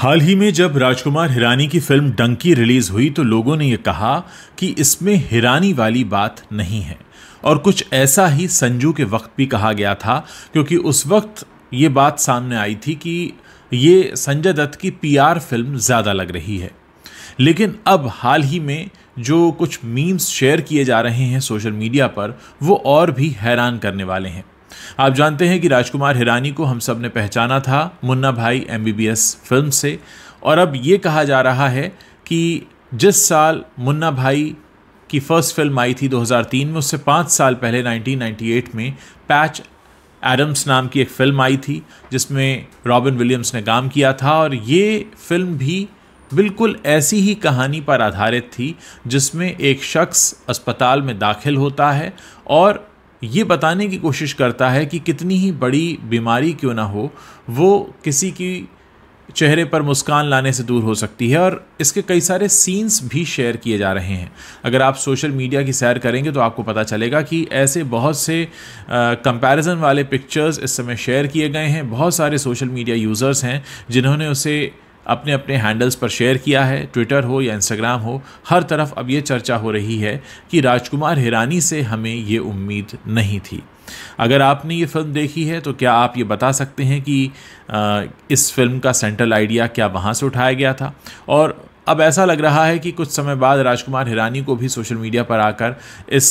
हाल ही में जब राजकुमार हिरानी की फ़िल्म डंकी रिलीज़ हुई तो लोगों ने यह कहा कि इसमें हिरानी वाली बात नहीं है। और कुछ ऐसा ही संजू के वक्त भी कहा गया था, क्योंकि उस वक्त ये बात सामने आई थी कि ये संजय दत्त की पीआर फ़िल्म ज़्यादा लग रही है। लेकिन अब हाल ही में जो कुछ मीम्स शेयर किए जा रहे हैं सोशल मीडिया पर, वो और भी हैरान करने वाले हैं। आप जानते हैं कि राजकुमार हिरानी को हम सबने पहचाना था, मुन्ना भाई एमबीबीएस फ़िल्म से। और अब ये कहा जा रहा है कि जिस साल मुन्ना भाई की फ़र्स्ट फ़िल्म आई थी 2003 में, उससे पाँच साल पहले 1998 में पैच एडम्स नाम की एक फ़िल्म आई थी, जिसमें रॉबिन विलियम्स ने काम किया था। और ये फ़िल्म भी बिल्कुल ऐसी ही कहानी पर आधारित थी, जिसमें एक शख्स अस्पताल में दाखिल होता है और ये बताने की कोशिश करता है कि कितनी ही बड़ी बीमारी क्यों ना हो, वो किसी की चेहरे पर मुस्कान लाने से दूर हो सकती है और इसके कई सारे सीन्स भी शेयर किए जा रहे हैं। अगर आप सोशल मीडिया की सैर करेंगे तो आपको पता चलेगा कि ऐसे बहुत से कंपैरिजन वाले पिक्चर्स इस समय शेयर किए गए हैं। बहुत सारे सोशल मीडिया यूज़र्स हैं जिन्होंने उसे अपने अपने हैंडल्स पर शेयर किया है, ट्विटर हो या इंस्टाग्राम हो, हर तरफ़ अब ये चर्चा हो रही है कि राजकुमार हिरानी से हमें ये उम्मीद नहीं थी। अगर आपने ये फ़िल्म देखी है तो क्या आप ये बता सकते हैं कि इस फ़िल्म का सेंट्रल आइडिया क्या वहाँ से उठाया गया था? और अब ऐसा लग रहा है कि कुछ समय बाद राजकुमार हिरानी को भी सोशल मीडिया पर आकर इस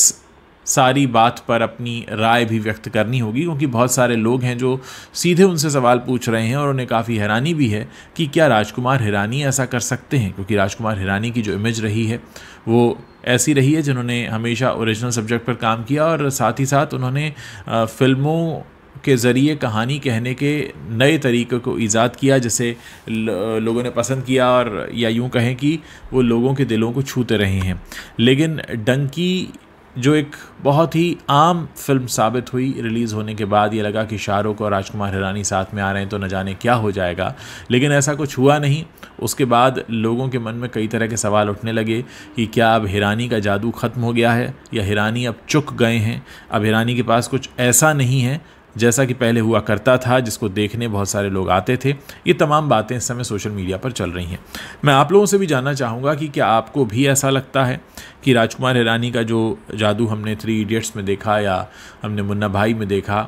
सारी बात पर अपनी राय भी व्यक्त करनी होगी, क्योंकि बहुत सारे लोग हैं जो सीधे उनसे सवाल पूछ रहे हैं और उन्हें काफ़ी हैरानी भी है कि क्या राजकुमार हिरानी ऐसा कर सकते हैं, क्योंकि राजकुमार हिरानी की जो इमेज रही है, वो ऐसी रही है जिन्होंने हमेशा ओरिजिनल सब्जेक्ट पर काम किया और साथ ही साथ उन्होंने फ़िल्मों के ज़रिए कहानी कहने के नए तरीक़े को ईजाद किया, जिसे लोगों ने पसंद किया और या यूँ कहें कि वो लोगों के दिलों को छूते रहे हैं। लेकिन डंकी जो एक बहुत ही आम फ़िल्म साबित हुई, रिलीज़ होने के बाद ये लगा कि शाहरुख और राजकुमार हिरानी साथ में आ रहे हैं तो न जाने क्या हो जाएगा। लेकिन ऐसा कुछ हुआ नहीं। उसके बाद लोगों के मन में कई तरह के सवाल उठने लगे कि क्या अब हिरानी का जादू ख़त्म हो गया है या हिरानी अब चुक गए हैं। अब हिरानी के पास कुछ ऐसा नहीं है जैसा कि पहले हुआ करता था, जिसको देखने बहुत सारे लोग आते थे। ये तमाम बातें इस समय सोशल मीडिया पर चल रही हैं। मैं आप लोगों से भी जानना चाहूँगा कि क्या आपको भी ऐसा लगता है कि राजकुमार हिरानी का जो जादू हमने थ्री इडियट्स में देखा या हमने मुन्ना भाई में देखा,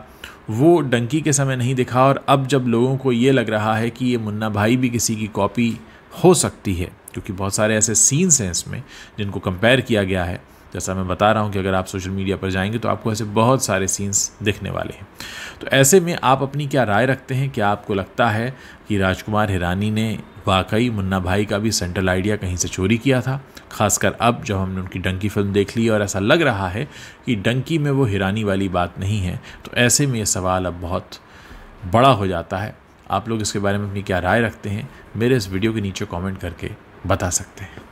वो डंकी के समय नहीं देखा? और अब जब लोगों को ये लग रहा है कि ये मुन्ना भाई भी किसी की कॉपी हो सकती है, क्योंकि बहुत सारे ऐसे सीन्स हैं इसमें जिनको कंपेयर किया गया है जैसा मैं बता रहा हूँ कि अगर आप सोशल मीडिया पर जाएँगे तो आपको ऐसे बहुत सारे सीन्स दिखने वाले हैं। तो ऐसे में आप अपनी क्या राय रखते हैं? क्या आपको लगता है कि राजकुमार हिरानी ने वाकई मुन्ना भाई का भी सेंट्रल आइडिया कहीं से चोरी किया था? खासकर अब जब हमने उनकी डंकी फ़िल्म देख ली और ऐसा लग रहा है कि डंकी में वो हिरानी वाली बात नहीं है तो ऐसे में ये सवाल अब बहुत बड़ा हो जाता है। आप लोग इसके बारे में अपनी क्या राय रखते हैं? मेरे इस वीडियो के नीचे कमेंट करके बता सकते हैं।